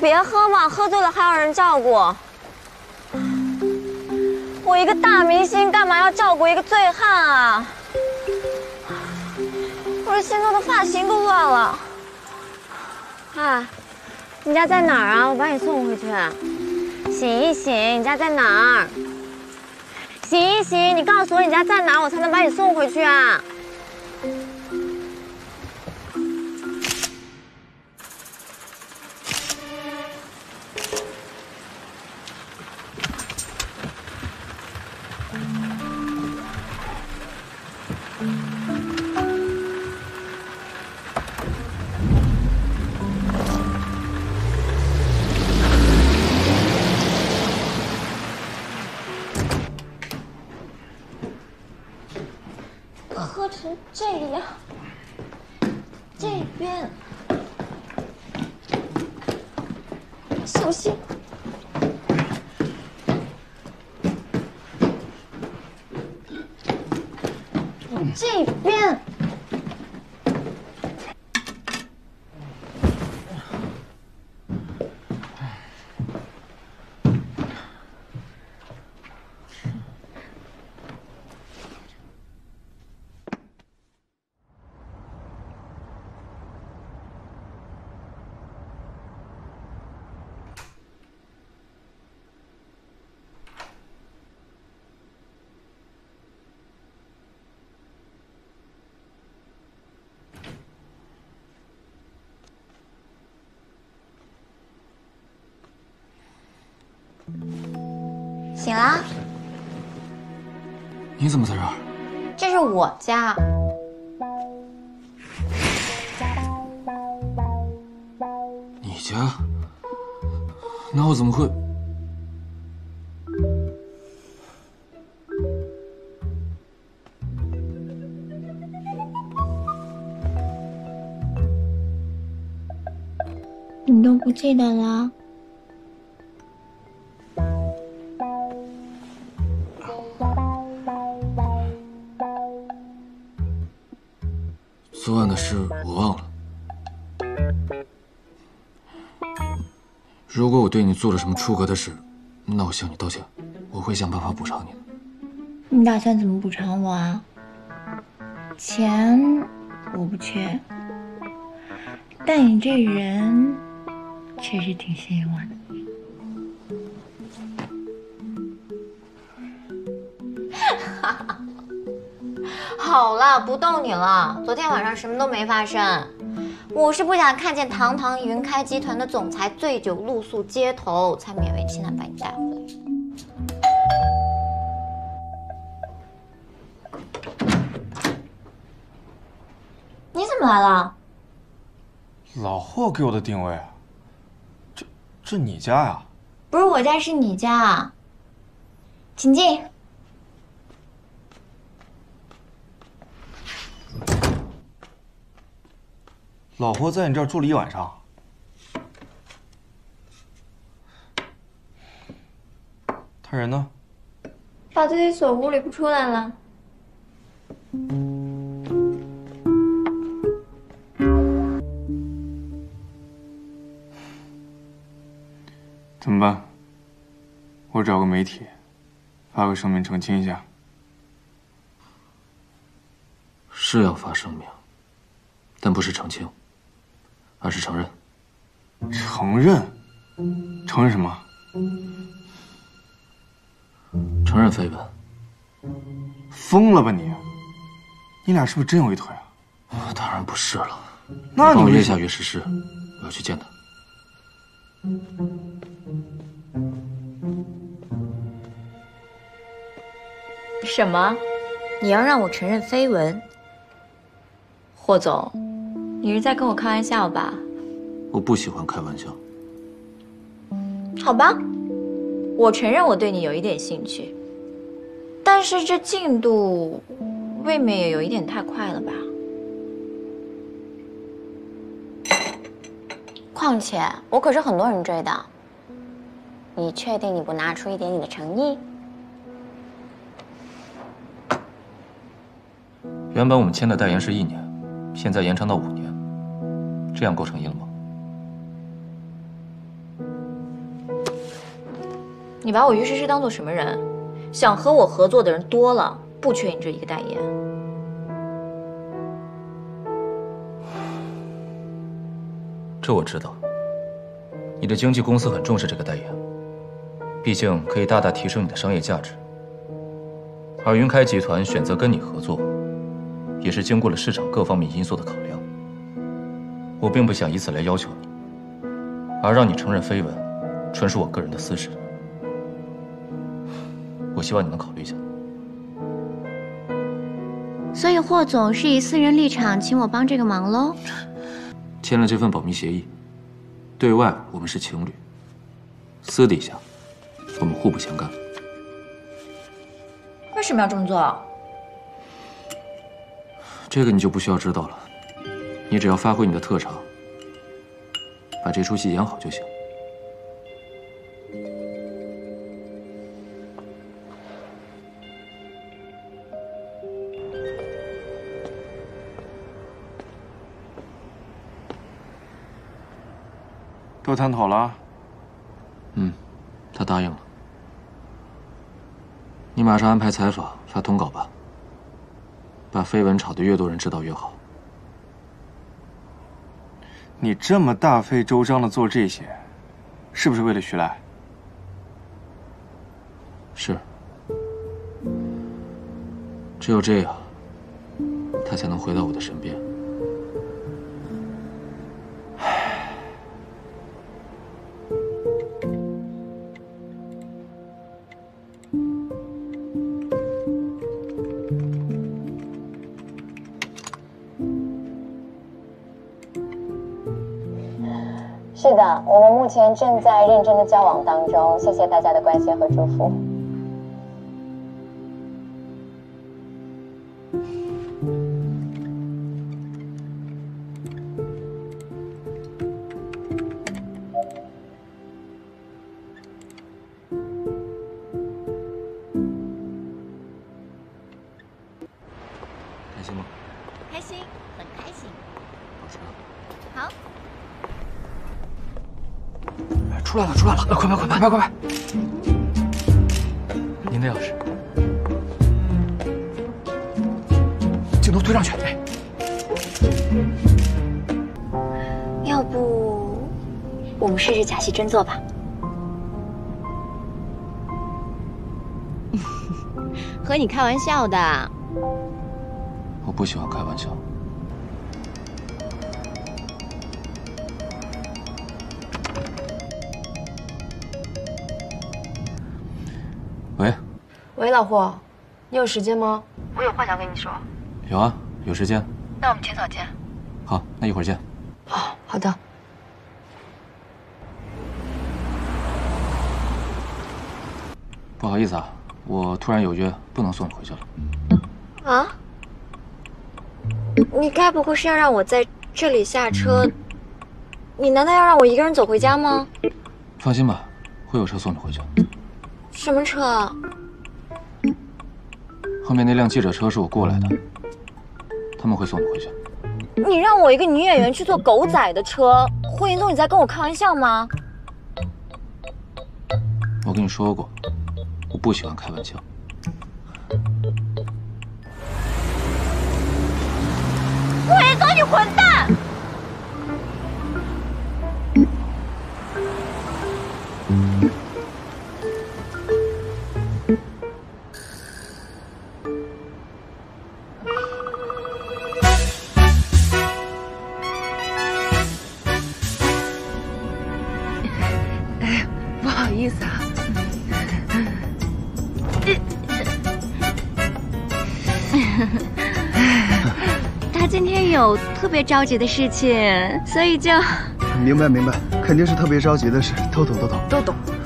别喝嘛，喝醉了还要人照顾。我一个大明星，干嘛要照顾一个醉汉啊？我这新做的发型都乱了。哎，你家在哪儿啊？我把你送回去。醒一醒，你家在哪儿？醒一醒，你告诉我你家在哪儿，我才能把你送回去啊。成这样，这边小心。这边。你怎么在这儿？这是我家。你家？那我怎么会？你都不记得了？对你做了什么出格的事，那我向你道歉，我会想办法补偿你的。你打算怎么补偿我啊？钱我不缺，但你这人确实挺吸引我的。哈 哈好了，不逗你了。昨天晚上什么都没发生，我是不想看见堂堂云开集团的总裁醉酒露宿街头，才勉为其难把你带回来。你怎么来了？老霍给我的定位啊，这这你家呀？不是我家，是你家。请进。老婆在你这儿住了一晚上，他人呢？把自己锁屋里不出来了。怎么办？我找个媒体，发个声明澄清一下。是要发声明，但不是澄清，而是承认。承认？承认什么？承认绯闻。疯了吧你？你俩是不是真有一腿啊？当然不是了。那你帮我约下岳诗诗，我要去见她。什么？你要让我承认绯闻？霍总，你是在跟我开玩笑吧？我不喜欢开玩笑。好吧，我承认我对你有一点兴趣，但是这进度未免也有一点太快了吧？况且我可是很多人追的，你确定你不拿出一点你的诚意？原本我们签的代言是一年，现在延长到五年，这样够诚意了吗？你把我于诗诗当做什么人？想和我合作的人多了，不缺你这一个代言。这我知道。你的经纪公司很重视这个代言，毕竟可以大大提升你的商业价值。而云开集团选择跟你合作，也是经过了市场各方面因素的考量。我并不想以此来要求你，而让你承认绯闻，纯属我个人的私事。我希望你能考虑一下。所以霍总是以私人立场请我帮这个忙喽。签了这份保密协议，对外我们是情侣，私底下我们互不相干。为什么要这么做？这个你就不需要知道了，你只要发挥你的特长，把这出戏演好就行。都谈妥了。嗯，他答应了。你马上安排采访，发通稿吧。把绯闻炒得越多人知道越好。你这么大费周章的做这些，是不是为了徐来？是。只有这样，他才能回到我的身边。是的，我们目前正在认真的交往当中，谢谢大家的关心和祝福。出来了，出来了！快快快快快快快！您的钥匙。镜头推上去。哎，要不我们试试假戏真做吧？和你开玩笑的。我不喜欢开玩笑。喂，老霍，你有时间吗？我有话想跟你说。有啊，有时间。那我们浅草见。好，那一会儿见。哦，好的。不好意思啊，我突然有约，不能送你回去了。啊？你该不会是要让我在这里下车？你难道要让我一个人走回家吗？放心吧，会有车送你回去。什么车？后面那辆记者车是我雇来的，他们会送你回去。你让我一个女演员去坐狗仔的车，霍云东，你在跟我开玩笑吗？我跟你说过，我不喜欢开玩笑。霍云宗，你混蛋！他今天有特别着急的事情，所以就……明白明白，肯定是特别着急的事，都懂都懂都懂，都懂。